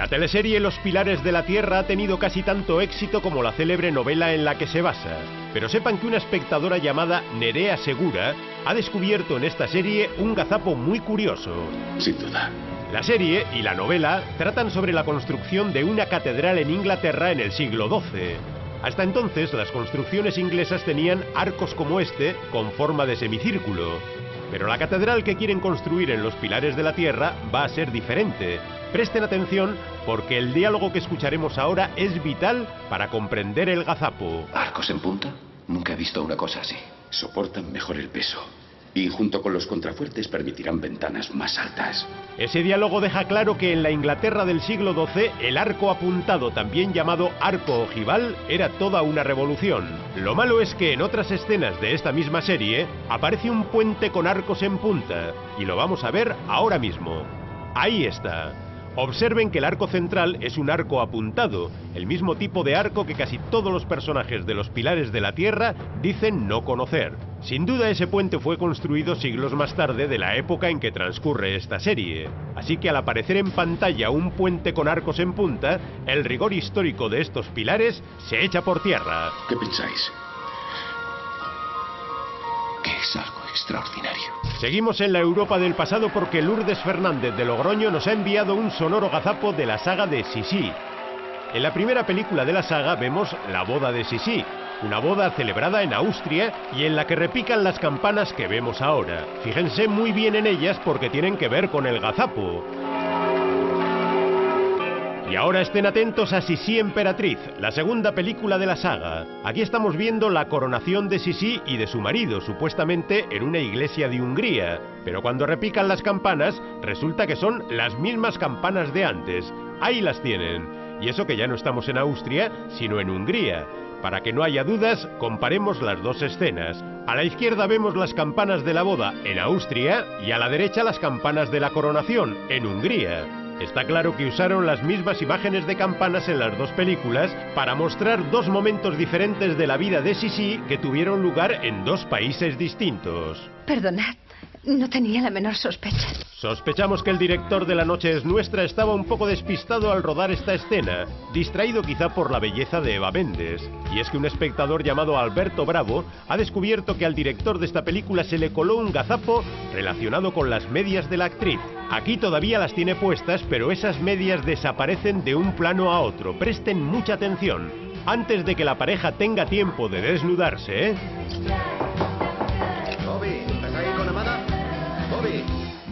La teleserie Los Pilares de la Tierra ha tenido casi tanto éxito como la célebre novela en la que se basa. Pero sepan que una espectadora llamada Nerea Segura ha descubierto en esta serie un gazapo muy curioso. Sin duda. La serie y la novela tratan sobre la construcción de una catedral en Inglaterra en el siglo XII. Hasta entonces las construcciones inglesas tenían arcos como este con forma de semicírculo. Pero la catedral que quieren construir en los pilares de la tierra va a ser diferente. Presten atención porque el diálogo que escucharemos ahora es vital para comprender el gazapo. ¿Arcos en punta? Nunca he visto una cosa así. Soportan mejor el peso. Y junto con los contrafuertes permitirán ventanas más altas. Ese diálogo deja claro que en la Inglaterra del siglo XII el arco apuntado, también llamado arco ojival, era toda una revolución. Lo malo es que en otras escenas de esta misma serie aparece un puente con arcos en punta, y lo vamos a ver ahora mismo. Ahí está. Observen que el arco central es un arco apuntado, el mismo tipo de arco que casi todos los personajes de los pilares de la Tierra dicen no conocer. Sin duda ese puente fue construido siglos más tarde de la época en que transcurre esta serie, así que al aparecer en pantalla un puente con arcos en punta, el rigor histórico de estos pilares se echa por tierra. ¿Qué pensáis? Que es algo extraordinario. Seguimos en la Europa del pasado porque Lourdes Fernández de Logroño nos ha enviado un sonoro gazapo de la saga de Sisi. En la primera película de la saga vemos la boda de Sisi, una boda celebrada en Austria y en la que repican las campanas que vemos ahora. Fíjense muy bien en ellas porque tienen que ver con el gazapo. Y ahora estén atentos a Sisi Emperatriz, la segunda película de la saga. Aquí estamos viendo la coronación de Sisi y de su marido, supuestamente en una iglesia de Hungría. Pero cuando repican las campanas, resulta que son las mismas campanas de antes. Ahí las tienen. Y eso que ya no estamos en Austria, sino en Hungría. Para que no haya dudas, comparemos las dos escenas. A la izquierda vemos las campanas de la boda en Austria y a la derecha las campanas de la coronación en Hungría. Está claro que usaron las mismas imágenes de campanas en las dos películas para mostrar dos momentos diferentes de la vida de Sisi que tuvieron lugar en dos países distintos. Perdonad, no tenía la menor sospecha. Sospechamos que el director de La Noche es Nuestra estaba un poco despistado al rodar esta escena, distraído quizá por la belleza de Eva Méndez. Y es que un espectador llamado Alberto Bravo ha descubierto que al director de esta película se le coló un gazapo relacionado con las medias de la actriz. Aquí todavía las tiene puestas, pero esas medias desaparecen de un plano a otro. Presten mucha atención. Antes de que la pareja tenga tiempo de desnudarse, ¿eh? Bobby, ¿estás ahí con Amada? Bobby.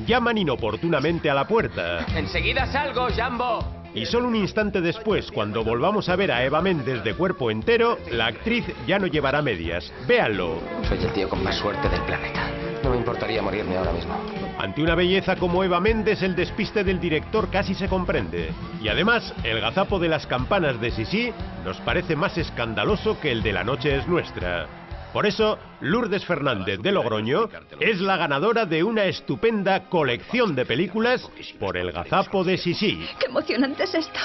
llaman inoportunamente a la puerta. Enseguida salgo, Jambo. Y solo un instante después, cuando volvamos a ver a Eva Méndez de cuerpo entero, la actriz ya no llevará medias. Véanlo. Soy el tío con más suerte del planeta. Me importaría morirme ahora mismo. Ante una belleza como Eva Méndez, el despiste del director casi se comprende. Y además, el gazapo de las campanas de Sisi nos parece más escandaloso que el de La Noche es Nuestra. Por eso, Lourdes Fernández de Logroño es la ganadora de una estupenda colección de películas por el gazapo de Sisi. ¡Qué emocionante es esto!